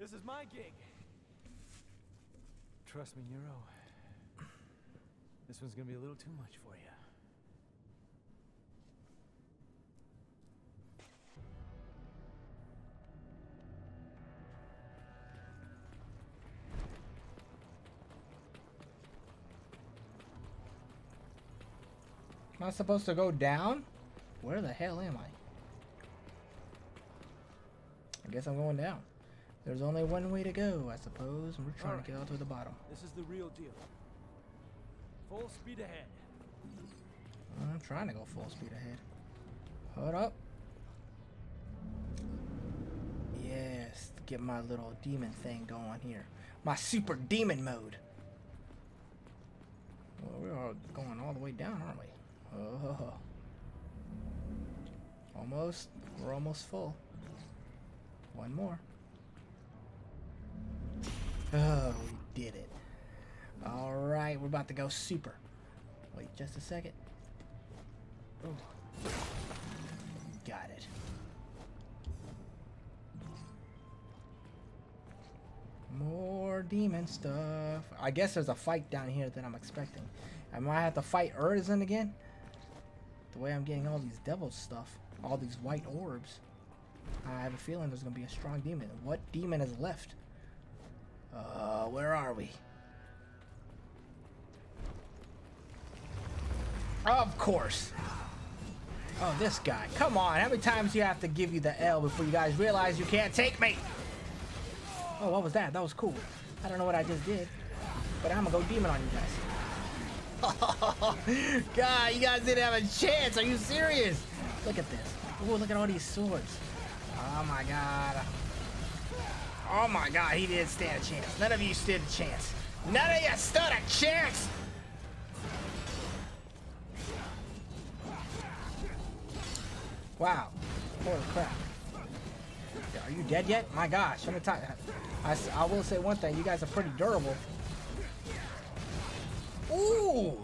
This is my gig. Trust me, Nero. This one's gonna be a little too much for you. Am I supposed to go down? Where the hell am I? I guess I'm going down. There's only one way to go, I suppose, and we're trying Alright. to get out to the bottom. This is the real deal. Full speed ahead. I'm trying to go full speed ahead. Hold up. Yes, get my little demon thing going here. My super demon mode. Well, we are going all the way down, aren't we? Oh. Almost. We're almost full. One more. Oh, we did it. All right, we're about to go super. Wait just a second. Got it. More demon stuff. I guess there's a fight down here that I'm expecting. I might have to fight Urizen again. The way I'm getting all these devil stuff, all these white orbs. I have a feeling there's gonna be a strong demon. What demon is left? Uh, where are we? Of course. Oh, this guy. Come on. How many times do you have to give you the L before you guys realize you can't take me? Oh, what was that? That was cool. I don't know what I just did, but I'm gonna go demon on you guys. God, you guys didn't have a chance. Are you serious? Look at this. Oh, look at all these swords. Oh my God. Oh my God, he didn't stand a chance. None of you stood a chance. None of you stood a chance. Wow. Holy crap. Are you dead yet? My gosh. Many times? I, I will say one thing. You guys are pretty durable. Ooh!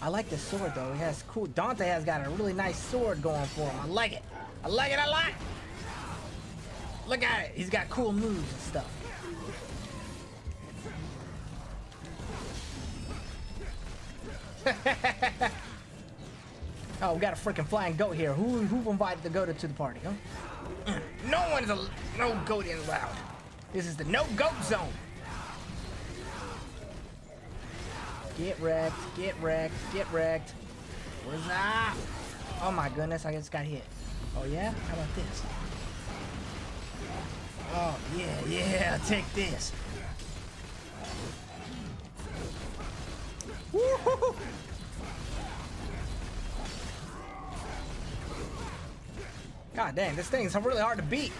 I like this sword though. It has cool. Dante has got a really nice sword going for him. I like it. I like it a lot. Look at it. He's got cool moves and stuff. oh, we got a freaking flying goat here. Who who invited the goat to the party, huh? No one's a no goat in allowed. This is the no goat zone. Get wrecked, get wrecked, get wrecked. What's up? Oh my goodness, I just got hit. Oh yeah? How about this? Oh yeah, yeah, take this. God dang, this thing's really hard to beat.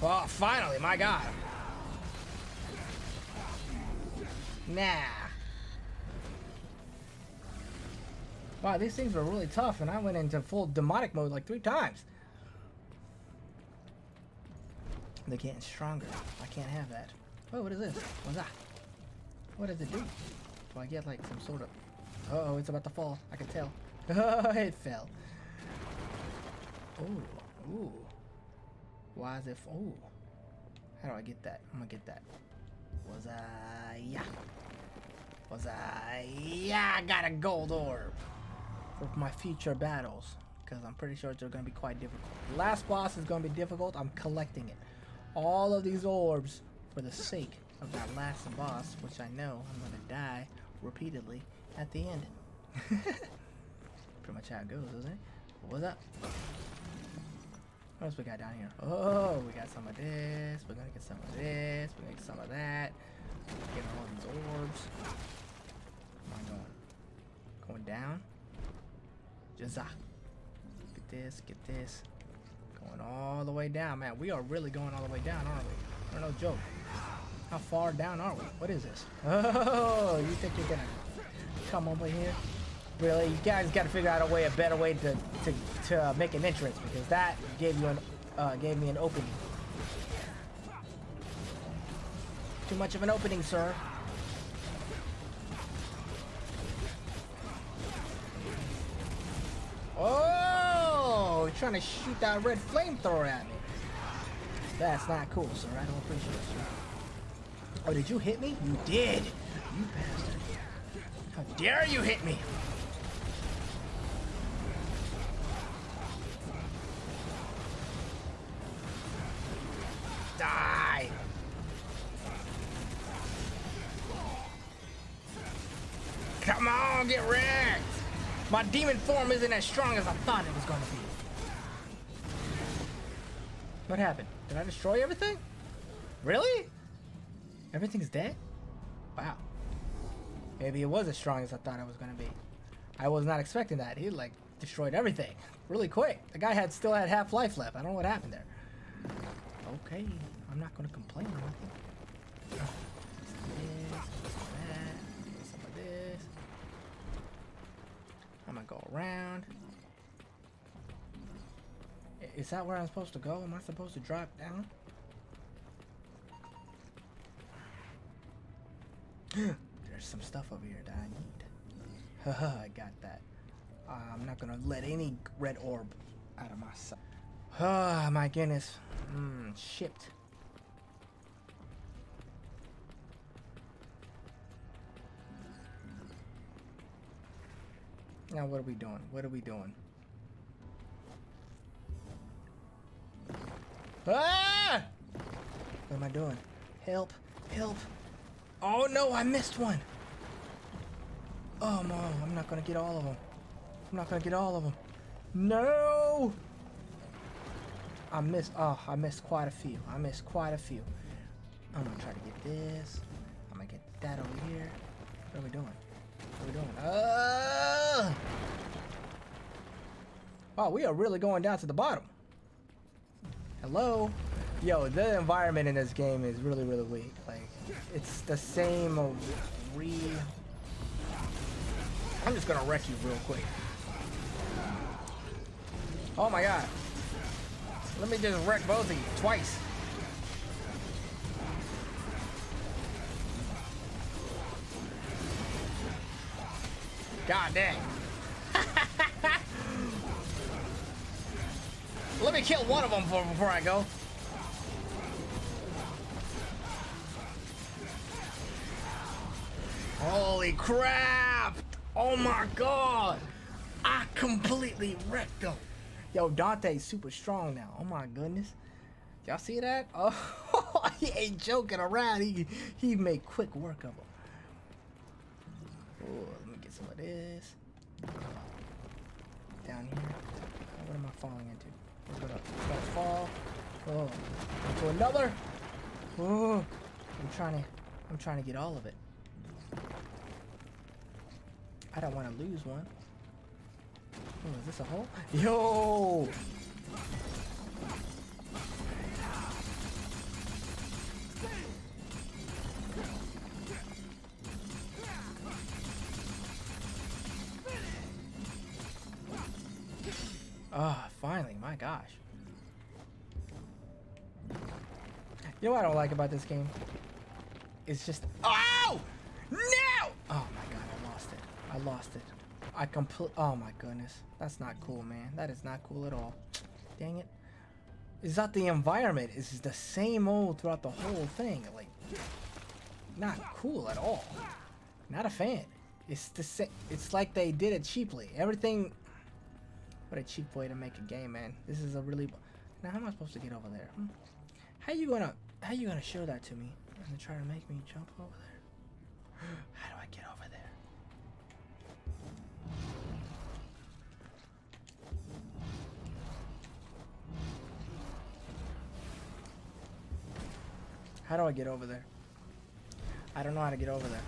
Well, finally, my God. Nah. Wow, these things were really tough, and I went into full demonic mode like three times. They're getting stronger. I can't have that. Oh, what is this? What's that? What does it do? Do I get like some sort of... Uh oh, it's about to fall. I can tell. Oh, it fell. Ooh, ooh. Why is it... Ooh. How do I get that? I'm gonna get that. Was I... Yeah. Was I... Yeah, I got a gold orb. My future battles. Because I'm pretty sure they're gonna be quite difficult. The last boss is gonna be difficult. I'm collecting it. All of these orbs for the sake of that last boss, which I know I'm gonna die repeatedly at the end. Pretty much how it goes, isn't it? What's up? What else we got down here? Oh, we got some of this. We're gonna get some of this. We're gonna get some of that. Get all these orbs. Come on, going. Going down. Just ah. Get this. Get this. Going all the way down, man. We are really going all the way down, aren't we? No joke. How far down are we? What is this? Oh, you think you're gonna come over here? Really, you guys got to figure out a way, a better way to to, to uh, make an entrance because that gave you an uh, gave me an opening. Too much of an opening, sir. Oh, trying to shoot that red flamethrower at me. That's not cool, sir. I don't appreciate it, sir. Oh, did you hit me? You did. You bastard. How dare you hit me? Demon form isn't as strong as I thought it was going to be. What happened? Did I destroy everything? Really? Everything's dead? Wow. Maybe it was as strong as I thought it was gonna be. I was not expecting that. He like destroyed everything really quick. The guy had still had half life left. I don't know what happened there. Okay, I'm not gonna complain or nothing. Some of this, some of that, some of this. I'm gonna go around. Is that where I'm supposed to go? Am I supposed to drop down? There's some stuff over here that I need. Haha, I got that. Uh, I'm not gonna let any red orb out of my sight. Ah, my goodness. Mmm, shipped. Now what are we doing? What are we doing? Ah! What am I doing? Help! Help! Oh no, I missed one. Oh no, I'm not gonna get all of them. I'm not gonna get all of them. No! I missed. Oh, I missed quite a few. I missed quite a few. I'm gonna try to get this. I'm gonna get that over here. What are we doing? Are we doing? Uh! Wow, we are really going down to the bottom. Hello? Yo, the environment in this game is really, really weak. Like, it's the same re... I'm just gonna wreck you real quick. Oh my god. Let me just wreck both of you twice. God dang. Let me kill one of them before, before I go. Holy crap! Oh my god! I completely wrecked them. Yo, Dante's super strong now. Oh my goodness. Y'all see that? Oh, he ain't joking around. He he made quick work of him. Oh, some of this. Down here. Oh, what am I falling into? It's gonna, it's gonna fall. Oh, into another. Oh, I'm trying to, I'm trying to get all of it. I don't want to lose one. Oh, is this a hole? Yo! My gosh. You know what I don't like about this game? It's just. Oh! No! Oh my god, I lost it. I lost it. I complete. Oh my goodness. That's not cool, man. That is not cool at all. Dang it. It's not the environment. It's the same old throughout the whole thing. Like, not cool at all. Not a fan. It's the same. It's like they did it cheaply. Everything. What a cheap way to make a game, man. This is a really. Now, how am I supposed to get over there? Hmm? How you gonna? How you gonna show that to me and try to make me jump over there? How do I get over there? How do I get over there? I don't know how to get over there.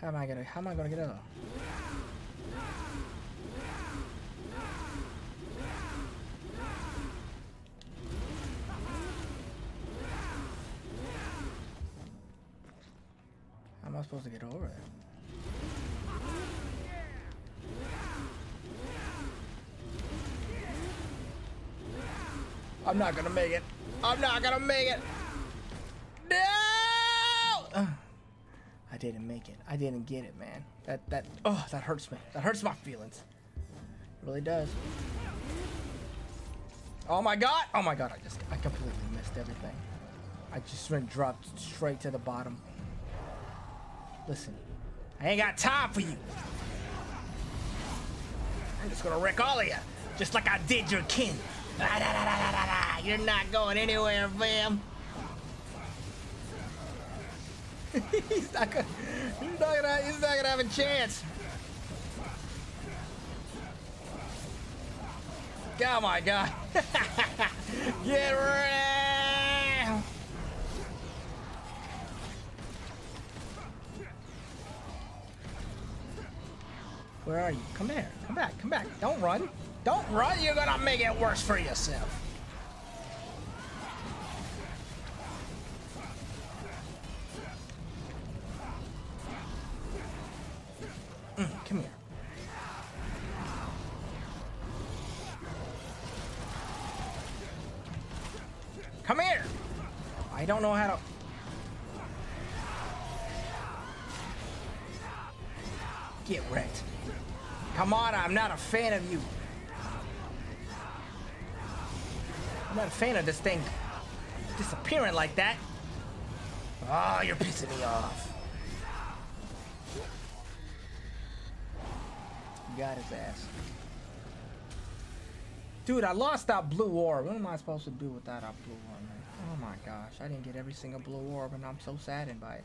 How am I gonna how am I gonna get over? How am I supposed to get over there? I'm not gonna make it. I'm not gonna make it. No! Ugh. I didn't make it. I didn't get it, man. That that oh that hurts me. That hurts my feelings. It really does. Oh my god! Oh my god! I just I completely missed everything. I just went dropped straight to the bottom. Listen, I ain't got time for you. I'm just gonna wreck all of you, just like I did your kin. You're not going anywhere, fam. he's not gonna. He's not gonna. He's not gonna have a chance. Oh my god. Get ready. Where are you? Come here. Come back. Come back. Don't run. Don't run. You're gonna make it worse for yourself. On, I'm not a fan of you. I'm not a fan of this thing disappearing like that. Oh, you're pissing me off. Got his ass. Dude, I lost that blue orb. What am I supposed to do without that blue orb, man? Oh my gosh, I didn't get every single blue orb and I'm so saddened by it.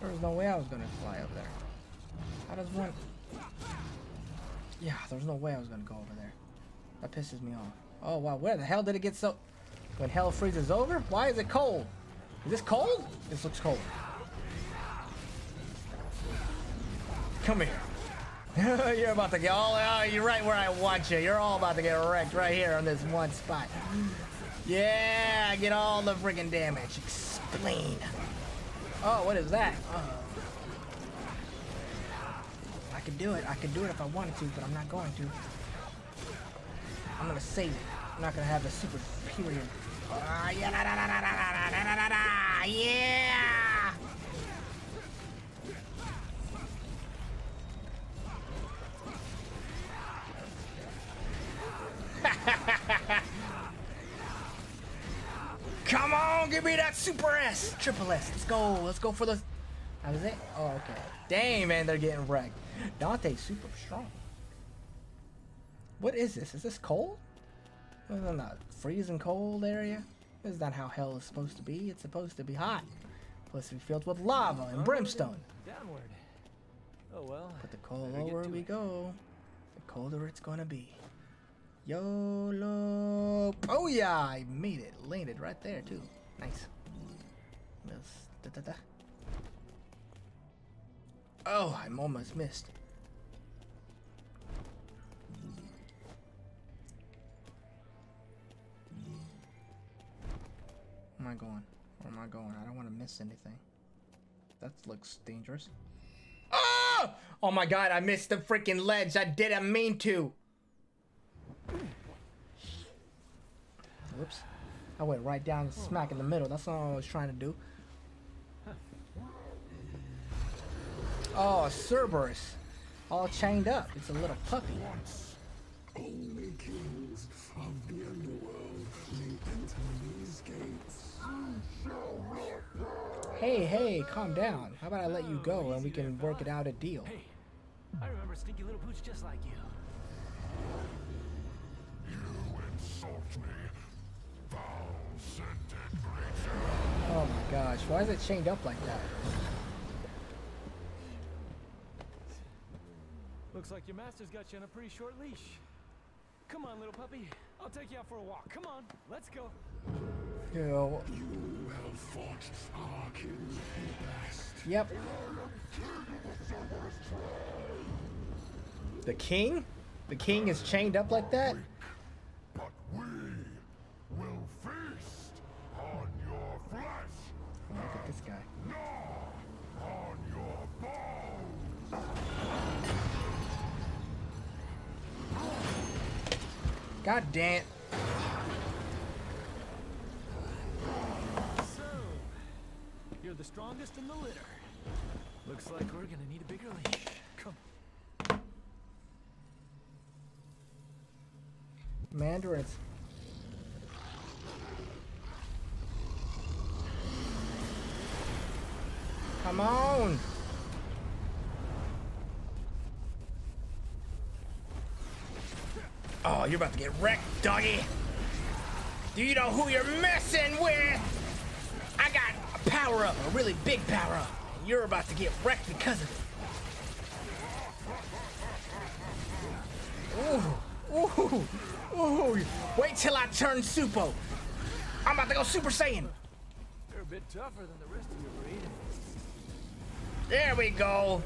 There was no way I was gonna fly up there. How does one... Yeah, there's no way I was gonna go over there. That pisses me off. Oh wow, where the hell did it get so... When hell freezes over? Why is it cold? Is this cold? This looks cold. Come here. you're about to get all oh, you're right where I want you. You're all about to get wrecked right here on this one spot. Yeah, I get all the friggin' damage. Explain. Oh, what is that? Uh -oh. I could do it. I could do it if I wanted to, but I'm not going to. I'm gonna save it. I'm not gonna have the super period. Uh, yeah, yeah. Come on, give me that super S, triple S. Let's go. Let's go for the. That was it. Oh, okay. Dang, man, they're getting wrecked. Dante's super strong. What is this? Is this cold? Is in a freezing cold area? Is that how hell is supposed to be? It's supposed to be hot. Supposed to be filled with lava and brimstone. Downward. Oh well. But the colder we go, the colder it's gonna be. YOLO! Oh yeah, I made it. Landed right there too. Nice. Da -da -da. Oh, I'm almost missed. Where am I going? Where am I going? I don't want to miss anything. That looks dangerous. Oh! Oh my god, I missed the freaking ledge. I didn't mean to. Whoops. I went right down smack in the middle. That's all I was trying to do. Oh, Cerberus. All chained up. It's a little puppy. Only kings of the underworld may enter these gates. Hey, hey, calm down. How about I let you go and we can work it out a deal? Hey, I remember stinky little pooch just like you. You insult me, foul-scented creature. Oh my gosh, why is it chained up like that? Looks like your master's got you on a pretty short leash. Come on, little puppy. I'll take you out for a walk. Come on, let's go. Yo. You have fought our king in the past. Yep. The king? The king is chained up like that? God damn. So, you're the strongest in the litter. Looks like we're gonna need a bigger leash. Come. Mandarins. Come on! Oh, you're about to get wrecked, doggy! Do you know who you're messing with? I got a power up, a really big power up. and You're about to get wrecked because of it. Ooh, ooh, ooh. Wait till I turn Supo. I'm about to go Super Saiyan. You're a bit tougher than the rest of your breed. There we go.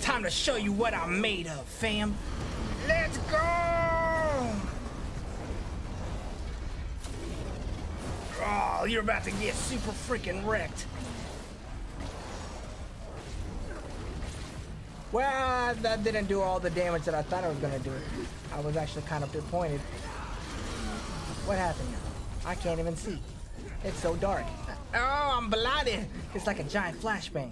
Time to show you what I'm made of, fam. Let's go! Oh, you're about to get super freaking wrecked. Well, that didn't do all the damage that I thought it was gonna do. I was actually kind of disappointed. What happened here? I can't even see. It's so dark. Oh, I'm blinded. It's like a giant flashbang.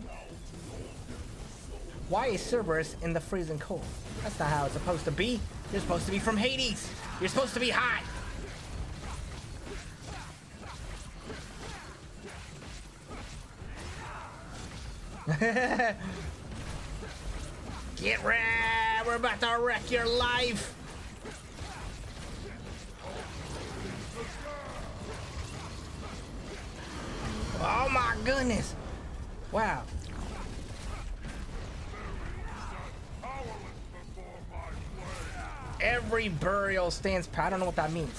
Why is Cerberus in the freezing cold? That's not how it's supposed to be. You're supposed to be from Hades. You're supposed to be hot. Get ready. We're about to wreck your life. Oh my goodness. Wow. Every burial stands proud. I don't know what that means.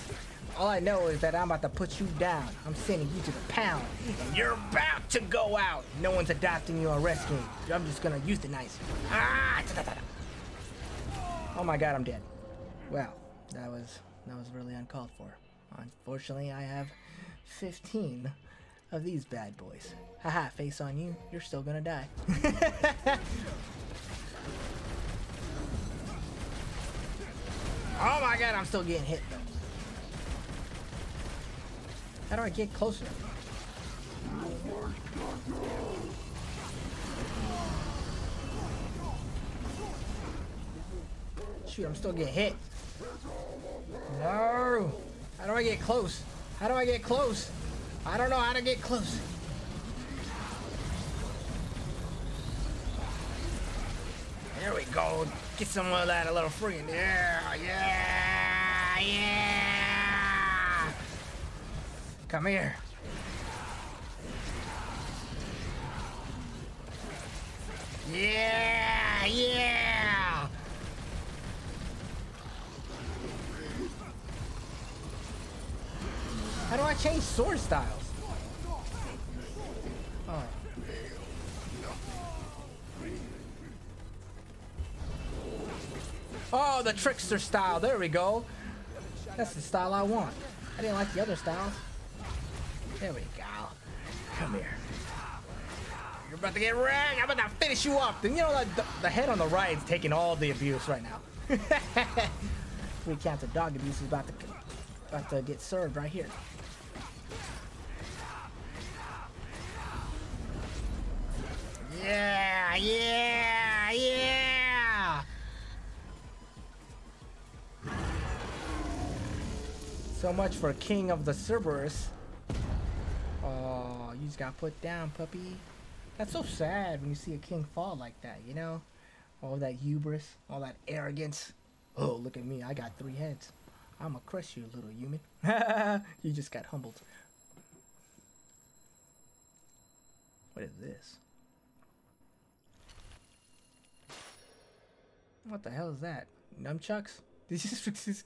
All I know is that I'm about to put you down. I'm sending you to the pound. And you're about to go out. No one's adopting you or rescuing you. I'm just gonna euthanize you. Ah! da, da, da. Oh my god, I'm dead. Well, that was that was really uncalled for. Unfortunately, I have 15 of these bad boys. Haha, face on you. You're still gonna die. oh my god, I'm still getting hit though. How do I get closer? Shoot, I'm still getting hit. No! How do I get close? How do I get close? I don't know how to get close. There we go. Get some of that a little freaking. Yeah, yeah, yeah. Come here. Yeah, yeah. How do I change sword styles? Oh. Oh, the trickster style. There we go. That's the style I want. I didn't like the other styles. There we go. Come here. You're about to get wrecked. I'm about to finish you off. Then you know the, the head on the right is taking all the abuse right now. we count the dog abuse is about to about to get served right here. Yeah, yeah, yeah. So much for King of the Cerberus. Oh, you just got put down, puppy. That's so sad when you see a king fall like that, you know? All that hubris, all that arrogance. Oh, look at me, I got three heads. I'ma crush you, little human. you just got humbled. What is this? What the hell is that? Nunchucks? This? Is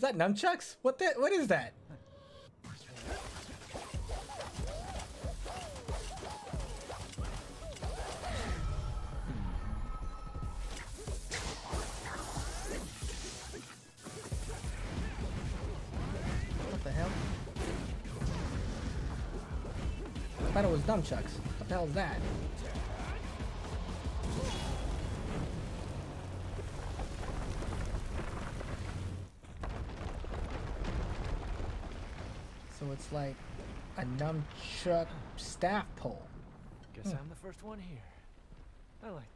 that nunchucks? What the? What is that? I thought it was nunchucks. What the hell is that? So it's like a nunchuck staff pole. Guess Hmm. I'm the first one here. I like.